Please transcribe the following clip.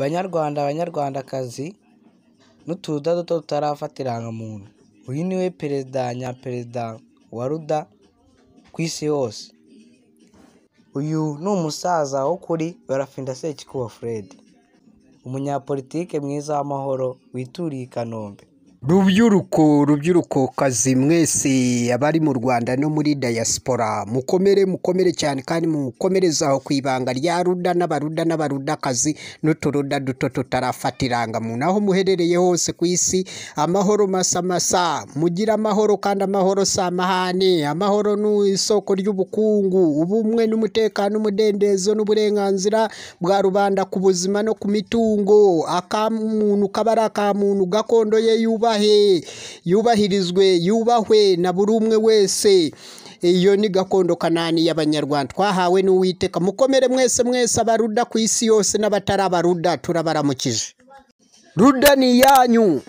Banyarwanda banyarwandakazi n'uturuda duto tutarafata irangamuntu, uyu ni we perezida nyaperezida wa ruda ku isi hose, uyu ni umusaza w'ukuri Barafinda Sekikubo Fred, umunyapolitike mwiza w'amahoro wituriye i Kanombe. Rubyiruko rubyirukokazi mwese abari mu Rwanda no muri dayasipora mukomere mukomere cyane kandi mukomerezaho ku ibanga rya ruda n'abaruda n'abarudakazi n'uturuda duto tutarafata irangamuntu aho muherereye hose ku isi amahoro masa masa. Mugire amahoro kandi amahoro si amahane amahoro ni isoko ry'ubukungu ubumwe n'umutekano umudendezo n'uburenganzira bwa rubanda ku buzima no ku mitungo. Akamuntu kaba ari akamuntu gakondo ye yubahe yubahirizwe yubahwe na buri umwe wese. Iyo ni gakondo kanani y'abanyarwanda. Twahawe n'uwiteka mukomere mwese mwese abaruda ku isi yose n'abatari abaruda turabaramukije ruda ni iyanyu